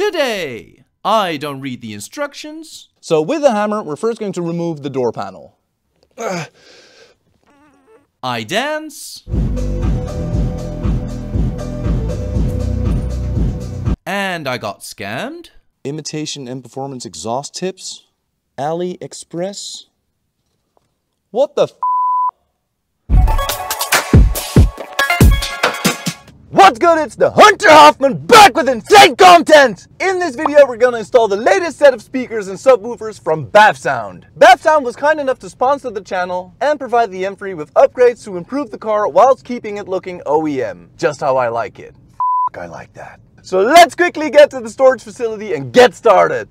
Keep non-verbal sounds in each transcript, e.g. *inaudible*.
Today, I don't read the instructions. So with the hammer, we're first going to remove the door panel. I dance. And I got scammed. Imitation M Performance exhaust tips. AliExpress. What the What's good? It's the Hunter Hofman back with insane content! In this video, we're gonna install the latest set of speakers and subwoofers from Bavsound. Bavsound was kind enough to sponsor the channel and provide the M3 with upgrades to improve the car whilst keeping it looking OEM. Just how I like it. F I like that. So let's quickly get to the storage facility and get started.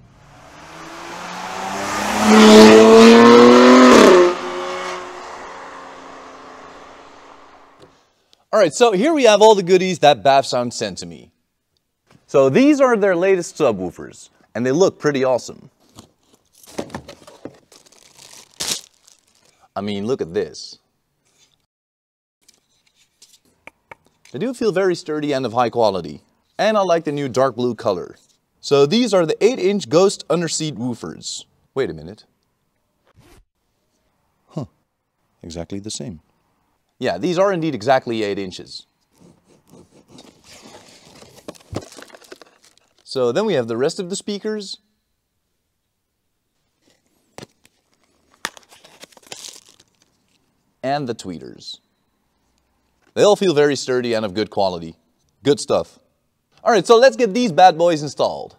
All right, so here we have all the goodies that Bavsound sent to me. So these are their latest subwoofers, and they look pretty awesome. I mean, look at this. They do feel very sturdy and of high quality. And I like the new dark blue color. So these are the 8-inch Ghost Underseat woofers. Wait a minute. Huh, exactly the same. Yeah, these are indeed exactly 8 inches. So then we have the rest of the speakers. And the tweeters. They all feel very sturdy and of good quality. Good stuff. All right, so let's get these bad boys installed.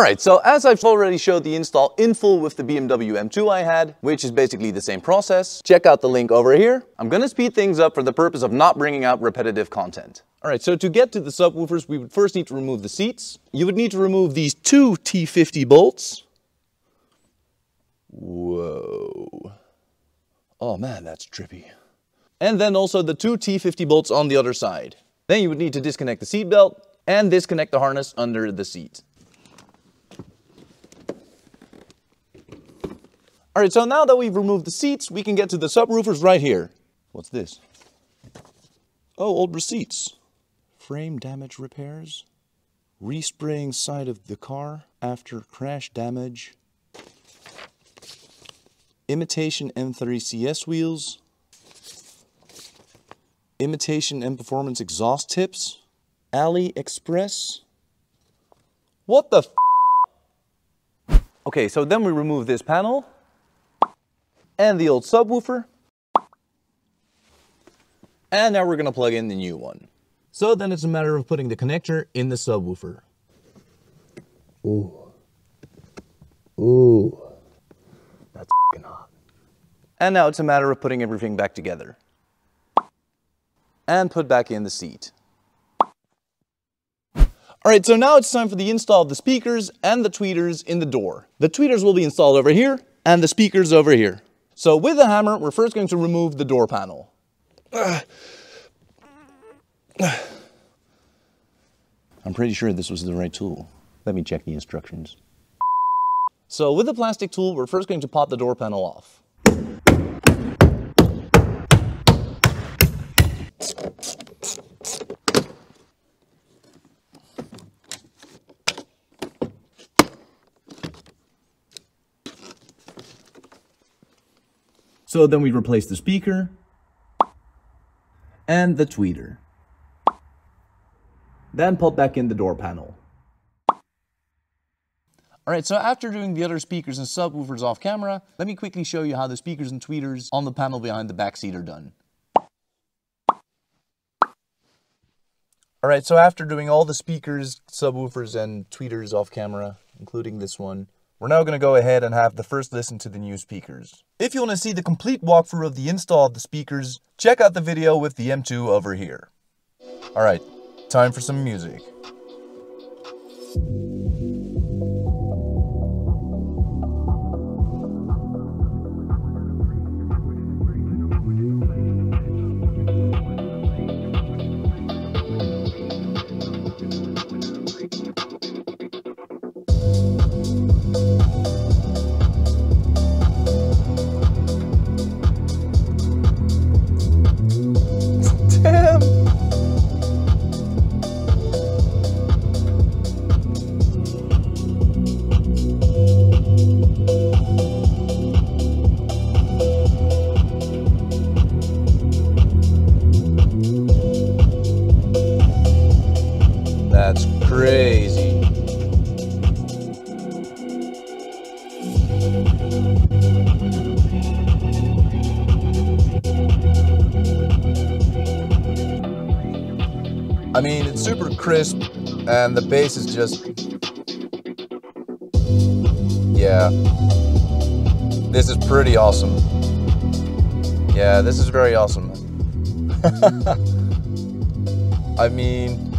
All right, so as I've already showed the install in full with the BMW M2 I had, which is basically the same process, check out the link over here. I'm gonna speed things up for the purpose of not bringing out repetitive content. All right, so to get to the subwoofers, we would first need to remove the seats. You would need to remove these two T50 bolts. Whoa. Oh man, that's trippy. And then also the two T50 bolts on the other side. Then you would need to disconnect the seat belt and disconnect the harness under the seat. All right, so now that we've removed the seats, we can get to the subwoofers right here. What's this? Oh, old receipts. Frame damage repairs. Respraying side of the car after crash damage. Imitation M3 CS wheels. Imitation M Performance exhaust tips. AliExpress. What the f Okay, so then we remove this panel and the old subwoofer. And now we're going to plug in the new one. So then it's a matter of putting the connector in the subwoofer. Ooh. Ooh. That's hot. And now it's a matter of putting everything back together. And put back in the seat. Alright, so now it's time for the install of the speakers and the tweeters in the door. The tweeters will be installed over here, and the speakers over here. So with the hammer, we're first going to remove the door panel. I'm pretty sure this was the right tool. Let me check the instructions. So with the plastic tool, we're first going to pop the door panel off. So then we replace the speaker and the tweeter. Then put back in the door panel. Alright, so after doing the other speakers and subwoofers off camera, let me quickly show you how the speakers and tweeters on the panel behind the back seat are done. Alright, so after doing all the speakers, subwoofers, and tweeters off camera, including this one, we're now going to go ahead and have the first listen to the new speakers. If you want to see the complete walkthrough of the install of the speakers, check out the video with the M2 over here. Alright, time for some music. I mean, it's super crisp, and the bass is just. Yeah. This is pretty awesome. Yeah, this is very awesome. *laughs* I mean,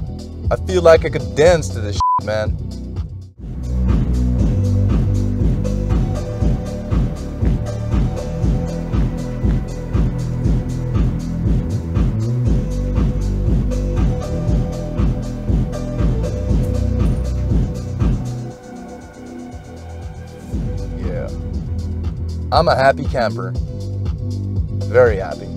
I feel like I could dance to this shit, man. I'm a happy camper. Very happy.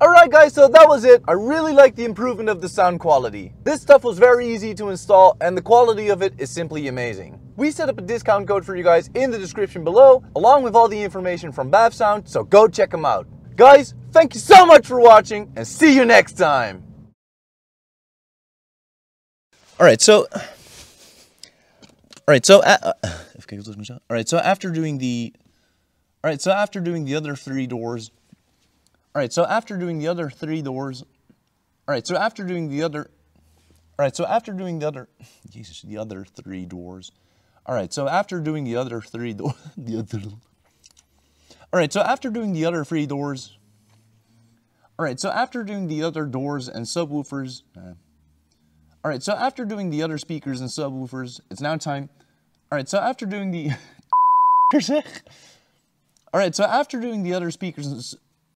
Alright guys, so that was it. I really like the improvement of the sound quality. This stuff was very easy to install and the quality of it is simply amazing. We set up a discount code for you guys in the description below, along with all the information from Bavsound, so go check them out. Guys, thank you so much for watching and see you next time. All right, so all right, so uh, *sighs* all right, so after doing the all right, so after doing the other three doors, all right, so after doing the other three doors, all right, so after doing the other, all right, so after doing the other, *laughs* Jesus, the other three doors, all right, so after doing the other three doors, *laughs* the other, all right, so after doing the other three doors, all right, so after doing the other doors and subwoofers. Uh, all right, so after doing the other speakers and subwoofers, it's now time. All right, so after doing the. *laughs* all right, so after doing the other speakers and.